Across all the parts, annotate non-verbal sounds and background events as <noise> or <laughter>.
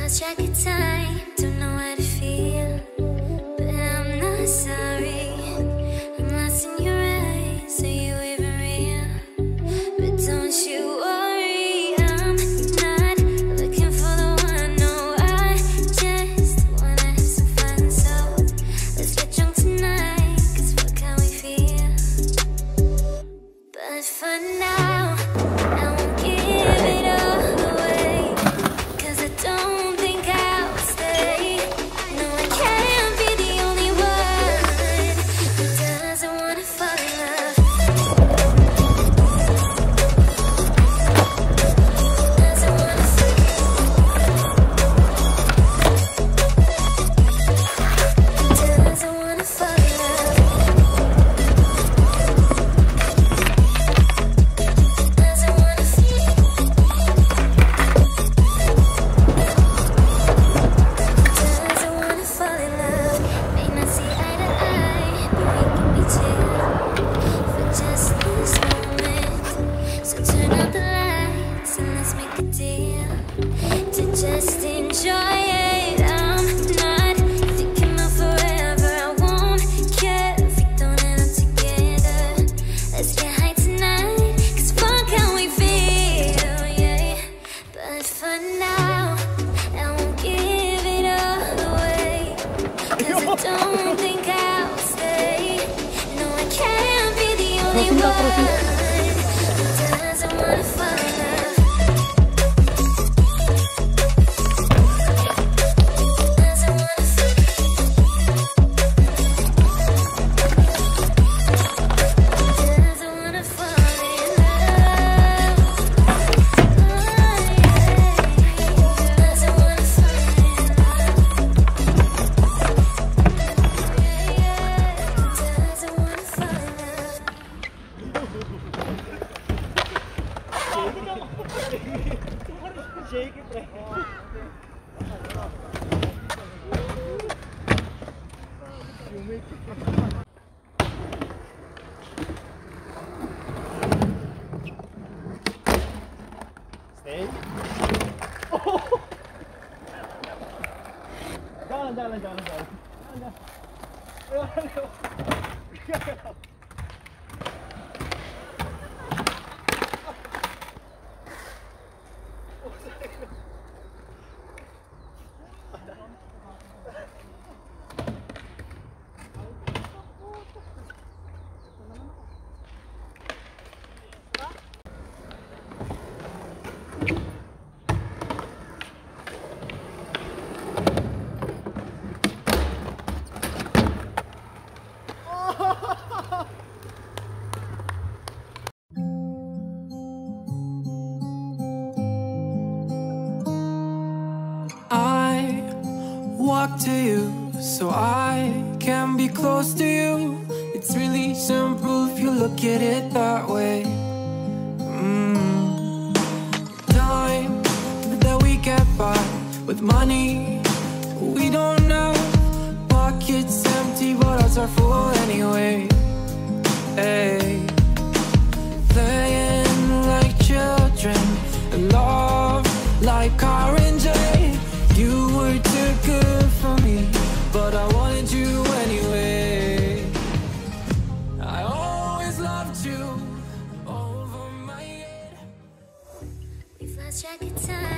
let's check it time. 哎，哦，干了，干了，干了，干了，干了，哎呀，哎呀，哈哈哈。with money. We don't know. Pockets empty but ours are full anyway. Hey. Playing like children. And love like car and You were too good for me But I wanted you anyway. I always loved you Over my head. We've lost track of time.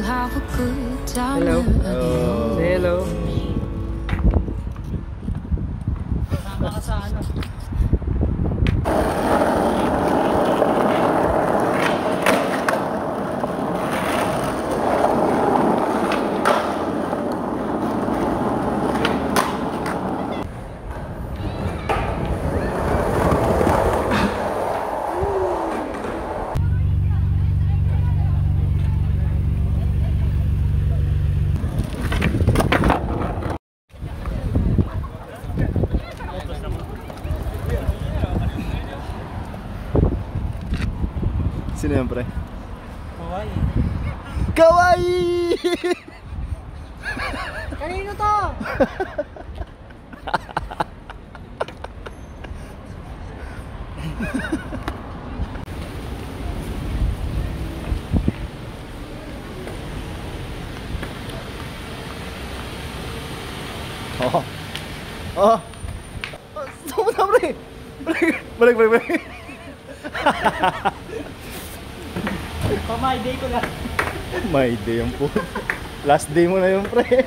Know you'll have a good time. Hello. wherever you're Say hello. Sino yan, pre? Hawaii. Kawaii! Kanino to? Oo. Oh, Stop na, pre! Balik, balik, balik, Pamay day ko na. <laughs> My day yung po. Last day mo na yung pre.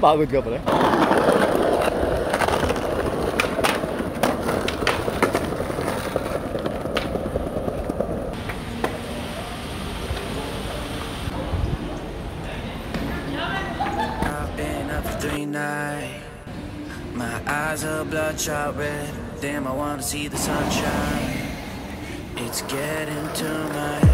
Pagod ka pala. I've been up three nights. My eyes are bloodshot red. Damn, I wanna see the sunshine. It's getting to my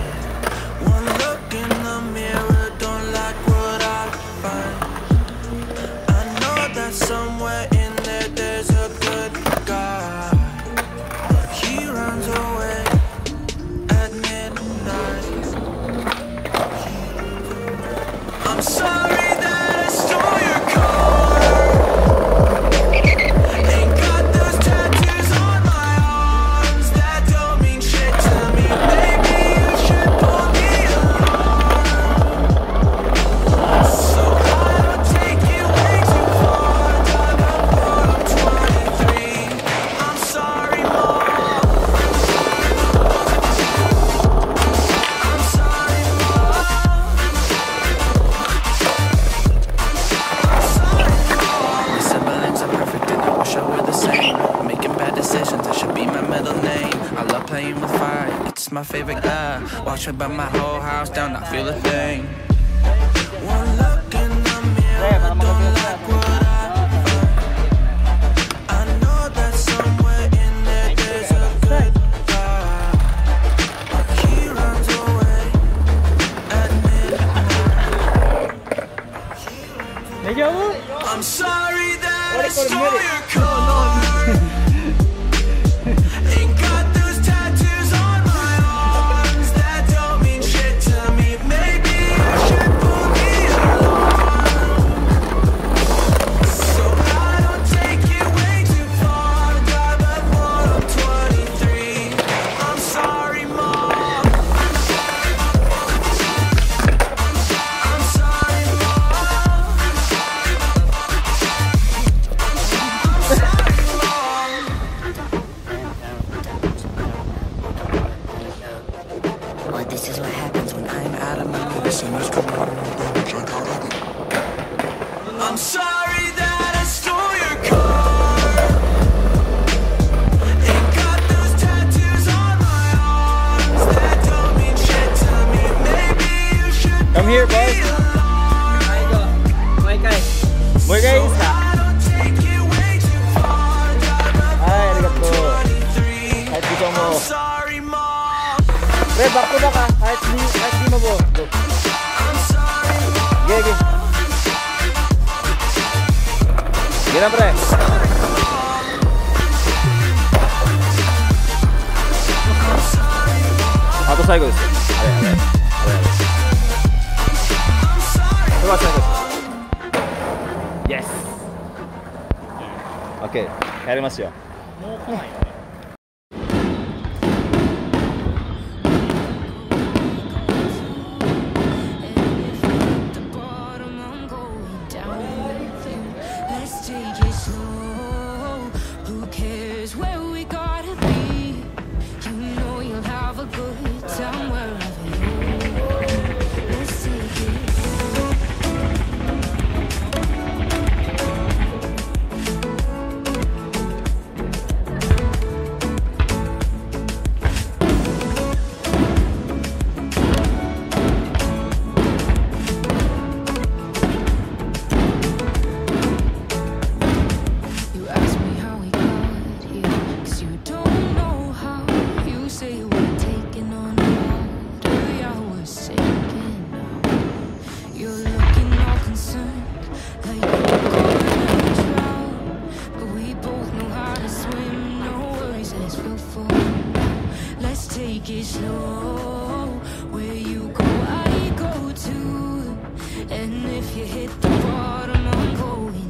guy. Watch me burn my whole house down, not feel a thing. One look in the mirror, don't like what I find. I know that somewhere in there there's a good guy. But he runs away at midnight. Medyo mo. I'm sorry that I stole your car. Well, this is what happens when I'm out of my mood. So much I'm sorry that I stole your car. Ain't got those tattoos on my arms that don't mean shit to me. Maybe you should Come here, pull boy. the alarm. Ay ko. Muay Pre, back to back ha. Kahit di, kahit di mabuo. Go. Sige, sige. Sige na, pre. Ato sa ikos. Aray, aray. Aray, aray. Diba sa ikos? Yes! Okay, やりますよ。もう来ないよ。Take it slow. Where you go, I go too. And if you hit the bottom, I'm going